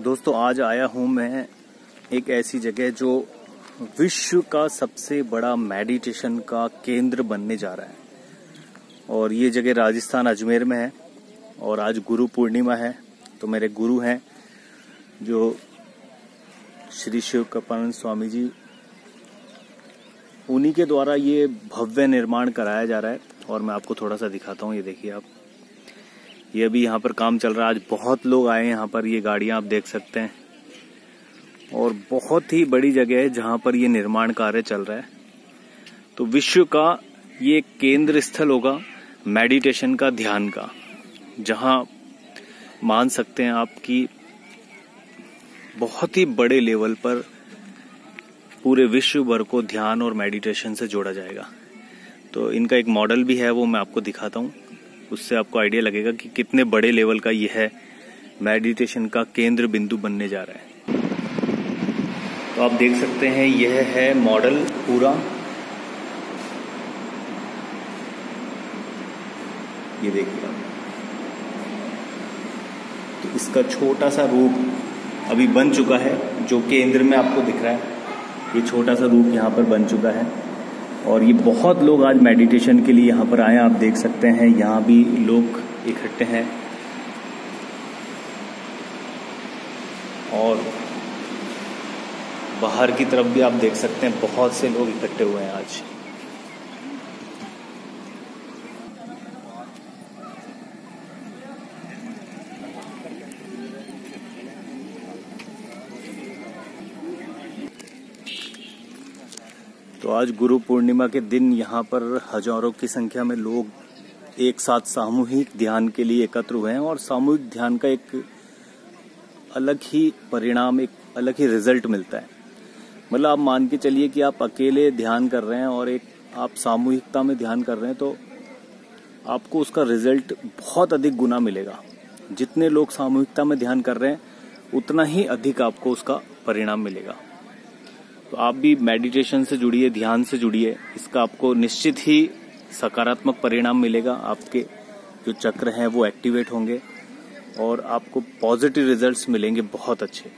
दोस्तों, आज आया हूँ मैं एक ऐसी जगह जो विश्व का सबसे बड़ा मेडिटेशन का केंद्र बनने जा रहा है। और ये जगह राजस्थान अजमेर में है और आज गुरु पूर्णिमा है। तो मेरे गुरु हैं, जो श्री शिव कपानंद स्वामी जी, उन्हीं के द्वारा ये भव्य निर्माण कराया जा रहा है। और मैं आपको थोड़ा सा दिखाता हूँ, ये देखिए आप। ये अभी यहाँ पर काम चल रहा है। आज बहुत लोग आए यहाँ पर, ये गाड़ियाँ आप देख सकते हैं। और बहुत ही बड़ी जगह है जहाँ पर ये निर्माण कार्य चल रहा है। तो विश्व का ये केंद्र स्थल होगा मेडिटेशन का, ध्यान का, जहाँ मान सकते हैं आप कि बहुत ही बड़े लेवल पर पूरे विश्व भर को ध्यान और मेडिटेशन से जोड़ा जाएगा। तो इनका एक मॉडल भी है, वो मैं आपको दिखाता हूँ। उससे आपको आइडिया लगेगा कि कितने बड़े लेवल का यह मेडिटेशन का केंद्र बिंदु बनने जा रहा है। तो आप देख सकते हैं, यह है मॉडल पूरा। ये देखिए आप। तो इसका छोटा सा रूप अभी बन चुका है, जो केंद्र में आपको दिख रहा है। ये छोटा सा रूप यहाँ पर बन चुका है। और ये बहुत लोग आज मेडिटेशन के लिए यहाँ पर आए आप देख सकते हैं, यहाँ भी लोग इकट्ठे हैं। और बाहर की तरफ़ भी आप देख सकते हैं, बहुत से लोग इकट्ठे हुए हैं आज। तो आज गुरु पूर्णिमा के दिन यहाँ पर हज़ारों की संख्या में लोग एक साथ सामूहिक ध्यान के लिए एकत्र हुए हैं और सामूहिक ध्यान का एक अलग ही परिणाम, एक अलग ही रिज़ल्ट मिलता है। मतलब आप मान के चलिए कि आप अकेले ध्यान कर रहे हैं और एक आप सामूहिकता में ध्यान कर रहे हैं तो आपको उसका रिज़ल्ट बहुत अधिक गुना मिलेगा। जितने लोग सामूहिकता में ध्यान कर रहे हैं, उतना ही अधिक आपको उसका परिणाम मिलेगा। तो आप भी मेडिटेशन से जुड़िए, ध्यान से जुड़िए। इसका आपको निश्चित ही सकारात्मक परिणाम मिलेगा। आपके जो चक्र हैं वो एक्टिवेट होंगे और आपको पॉजिटिव रिजल्ट्स मिलेंगे बहुत अच्छे।